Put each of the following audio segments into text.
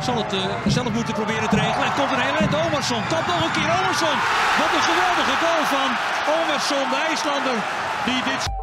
Zal het eh, zelf moeten proberen te regelen. En komt een hele eind Omerson. Komt nog een keer Omerson. Wat een geweldige goal van Omerson, de IJslander. Die dit...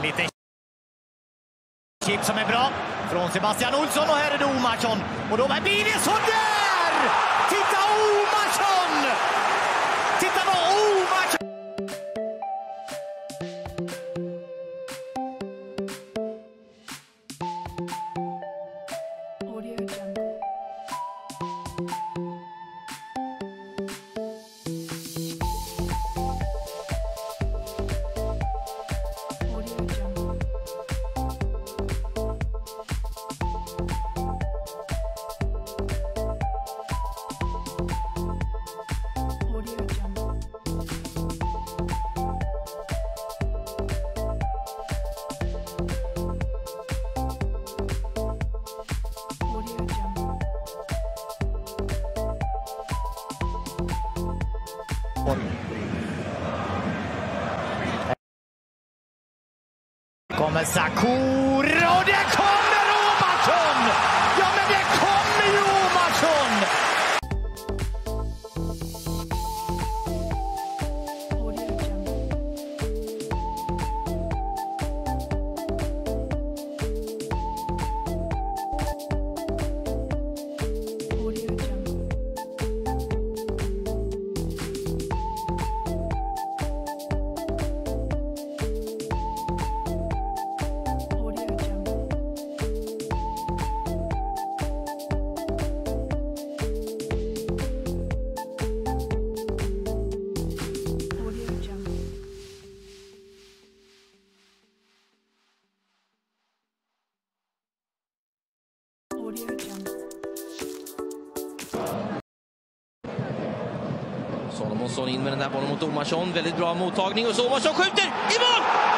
En liten chip som är bra från Sebastian Olsson och här är det Omarsson. Och då blir det sådär! Titta Omarsson! Titta kommer Sakur och det kommer Salomonsson in med den där bollen mot Omarsson. Väldigt bra mottagning och så Omarsson skjuter i mål!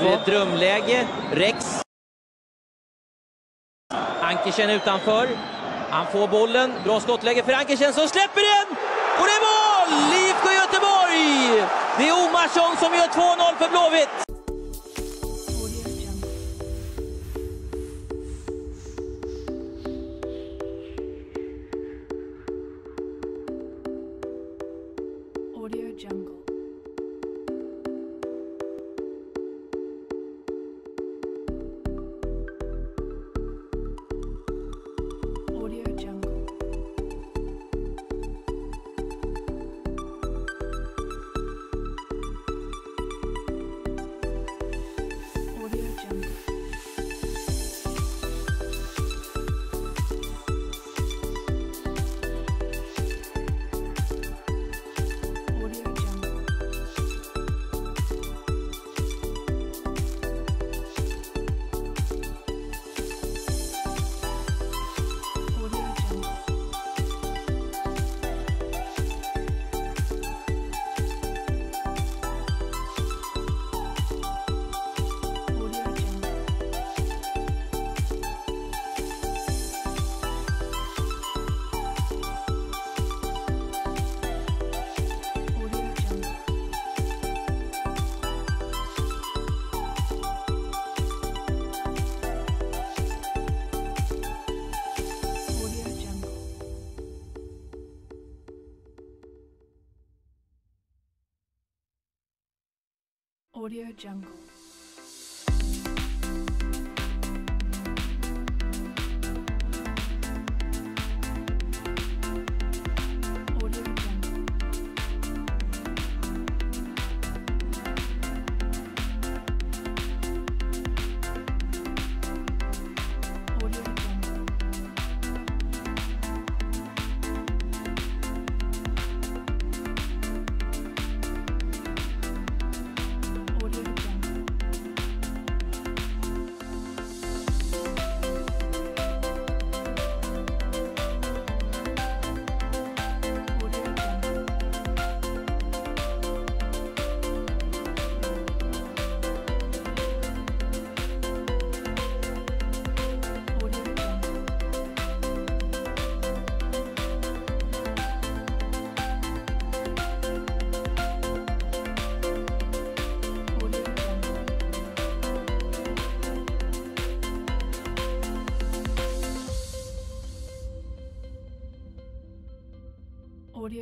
Det är ett drömläge. Rex. Ankersen utanför. Han får bollen. Bra skottläge för Ankersen som släpper den! Och det är mål! IFK Göteborg Det är Omarsson som gör 2-0 för Blåvitt. Audio Jungle.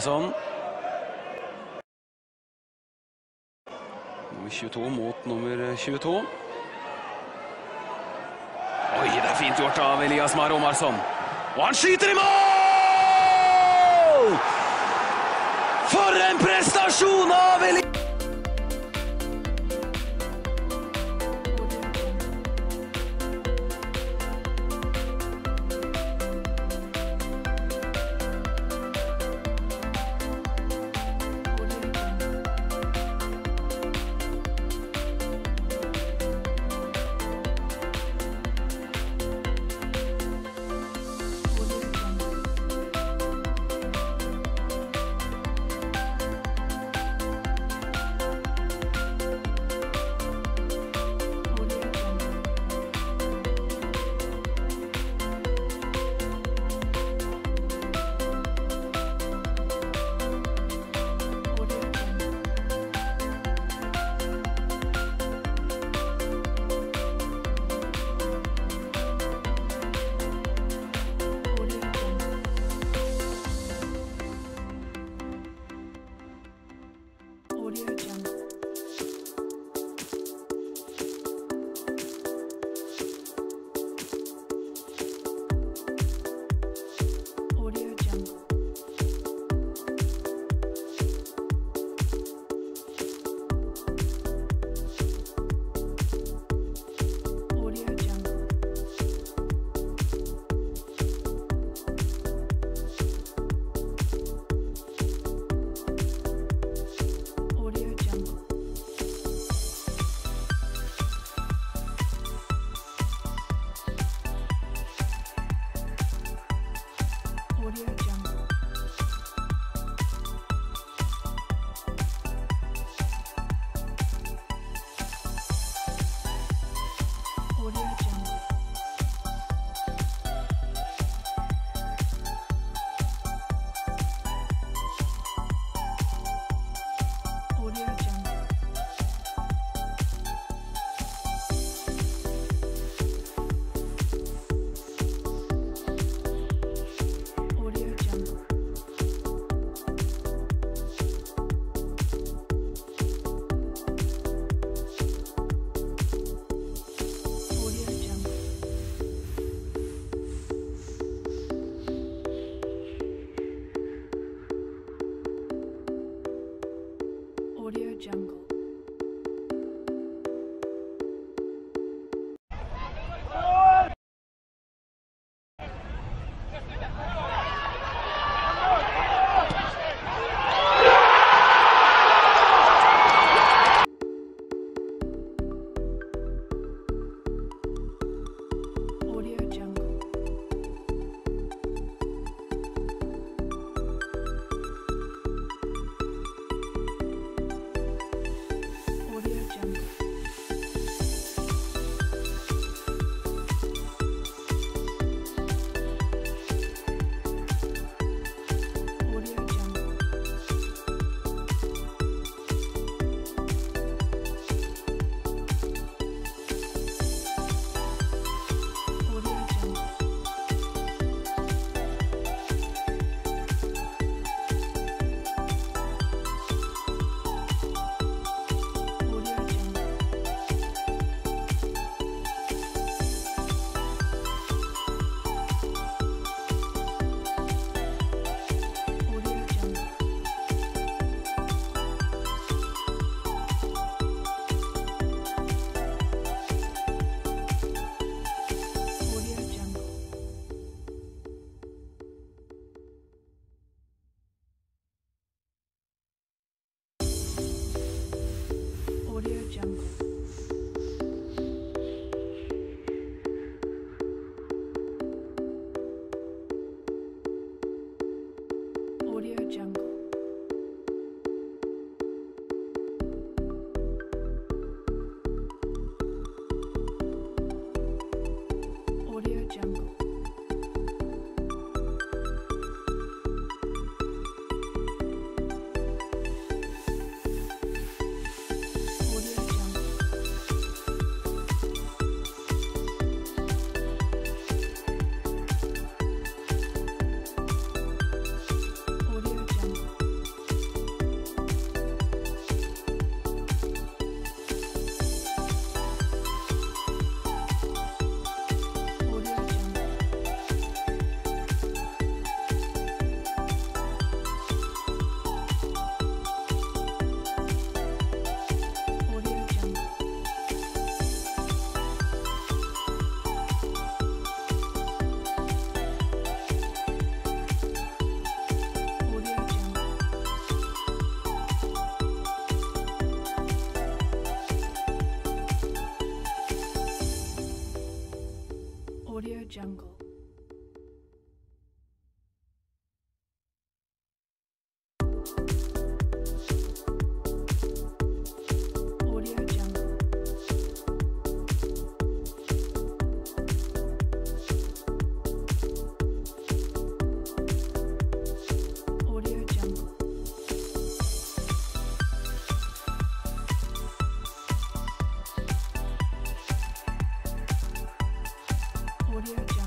Omarsson. Nummer 22 mot nummer 22. Oj, det är fint gjort av Elias Mar Omarsson. Han skjuter i mål! För en prestation av Elias! Jungle. Audio.